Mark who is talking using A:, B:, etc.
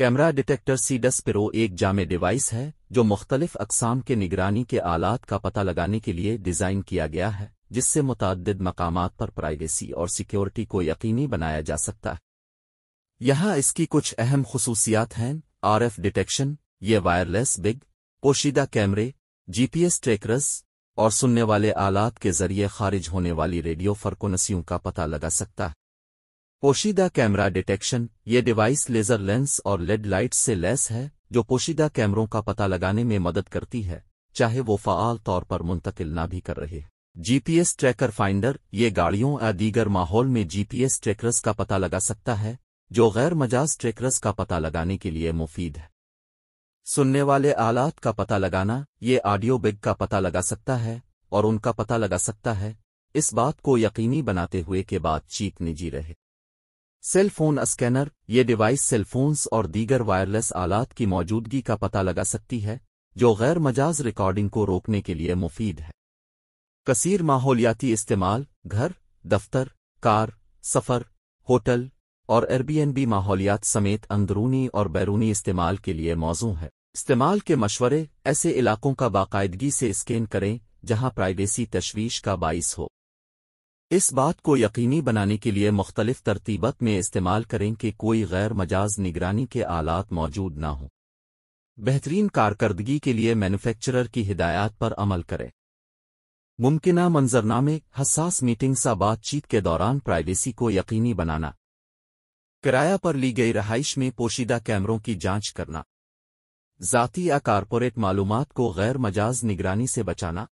A: Camera detector seeds पिरो एक जामे डिवाइस है, जो मुख्तलिफ़ अकसाम के निगरानी के आलात का पता लगाने के लिए डिज़ाइन किया गया है, जिससे मुतद मकाम पर प्राइवेसी और सिक्योरिटी को यकीनी बनाया जा सकता है। यहाँ इसकी कुछ अहम खसूसियात हैं आर एफ़ डिटेक्शन, ये वायरलेस बिग, पोशीदा कैमरे, जीपीएस ट्रेकर्स, और सुनने वाले आलात के ज़रिए खारिज होने वाली रेडियो फर्कोनसियों का पता लगा सकता है। पोशीदा कैमरा डिटेक्शन, ये डिवाइस लेजर लेंस और लेड लाइट्स से लैस है, जो पोशीदा कैमरों का पता लगाने में मदद करती है, चाहे वो फ़ाल तौर पर मुंतकिल ना भी कर रहे। जीपीएस ट्रैकर फाइंडर, ये गाड़ियों या दीगर माहौल में जीपीएस ट्रैकर्स का पता लगा सकता है, जो गैर मजाज ट्रैकर्स का पता लगाने के लिए मुफीद है। सुनने वाले आलात का पता लगाना, ये ऑडियो बिग का पता लगा सकता है, और उनका पता लगा सकता है, इस बात को यकीनी बनाते हुए के बाद चीक निजी रहे। सेल फ़ोन स्कैनर, ये डिवाइस सेलफोन्स और दीगर वायरलेस आलात की मौजूदगी का पता लगा सकती है, जो गैर मजाज रिकॉर्डिंग को रोकने के लिए मुफीद है। कसीर माहौलियाती इस्तेमाल, घर, दफ्तर, कार, सफ़र, होटल और एयरबीएनबी माहौलियात समेत अंदरूनी और बैरूनी इस्तेमाल के लिए मौजू है। इस्तेमाल के मशवरे, ऐसे इलाकों का बाकायदगी से स्कैन करें, जहाँ प्राइवेसी तशवीश का बाइस हो। इस बात को यकीनी बनाने के लिए मुख्तलिफ़ तरतीबत में इस्तेमाल करें कि कोई गैर मजाज निगरानी के आलात मौजूद न हों। बेहतरीन कारकर्दगी के लिए मैन्युफैक्चरर की हिदायत पर अमल करें। मुमकिन मंजरनामे, हसास मीटिंग सा बातचीत के दौरान प्राइवेसी को यकीनी बनाना। किराया पर ली गई रहाइश में पोशीदा कैमरों की जाँच करना। जाती या कारपोरेट मालूमात को गैर मजाज निगरानी से बचाना।